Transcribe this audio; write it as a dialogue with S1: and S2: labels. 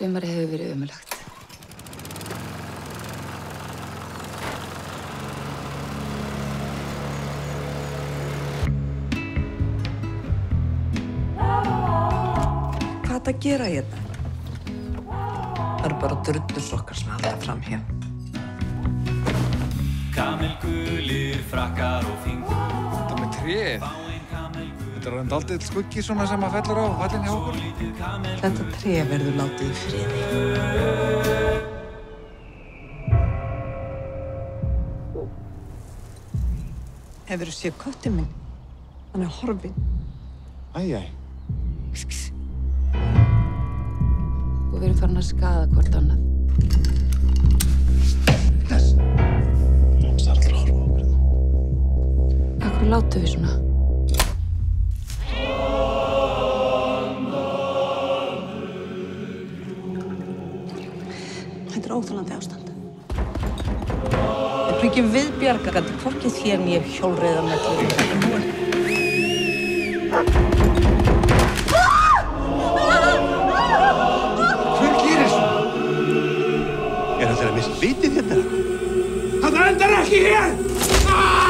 S1: Sumari hefur verið ömulegt.
S2: Hvað er þetta að gera hérna? Það eru bara drullusokkar sem halda fram hér.
S3: Kamelgulir, frakkar og fingur
S4: Þetta með tréð. Þetta er hann daldið skuggi svona sem að fellur á vallin hjá okkur.
S2: Þetta tré verður látið í friði. Hefur þú séð
S3: köttið
S2: minn?
S3: Hann er horfinn.
S4: Æjæ.
S1: Og við erum farin að skaða hvort annað. Hans er allra að horfa okkur. hérna. Akkur látum við svona?
S3: Þetta er óþálandi
S2: ástand. Þetta er ekki viðbjarga, þetta er hvorkið þér mér hjólriðan með því.
S4: Hver gerir svona?
S5: Er það þeirra misvitið þetta? Það
S4: endar ekki hér! Ah!